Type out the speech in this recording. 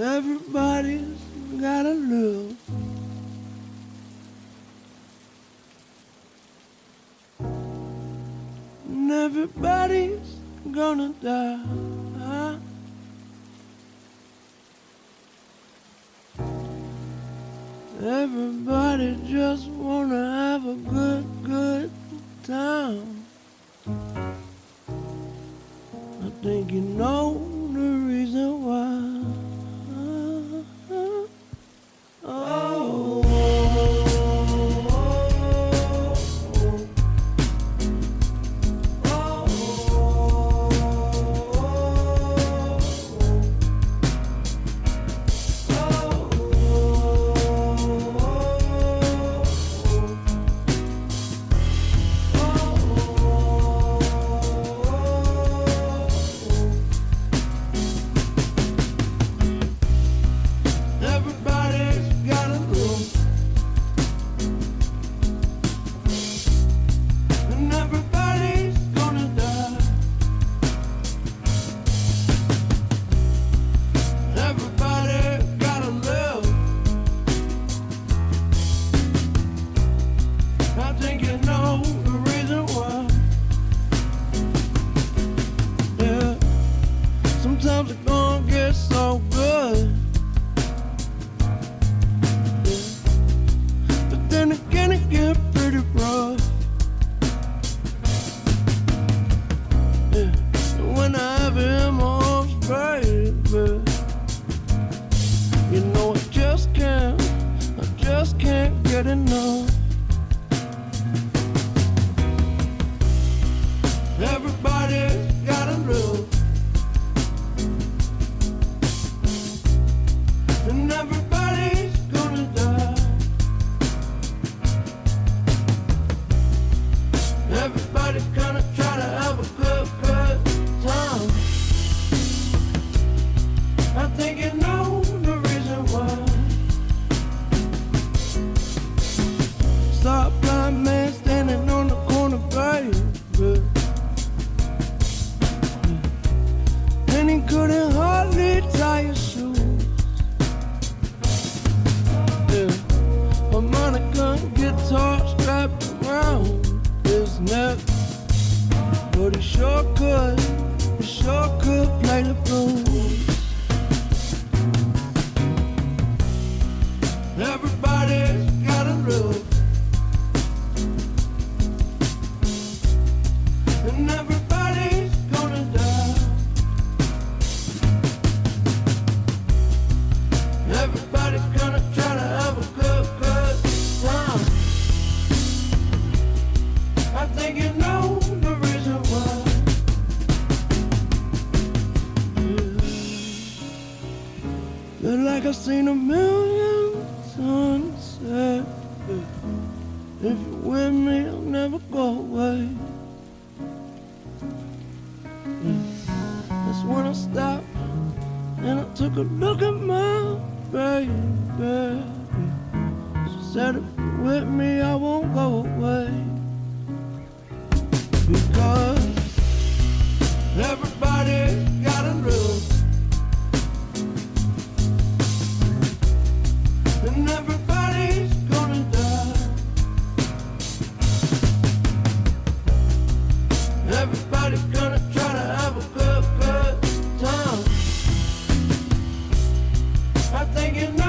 Everybody's gotta live. And everybody's gonna die. Everybody just wanna have a good, good time. I think you know can't get neck. But he sure could, he sure could play the blues. Everybody's gotta live. And everybody's like I've seen a million sunsets. If you're with me, I'll never go away. That's when I stopped and I took a look at my baby. She said, if you're with me, I won't go. thinking.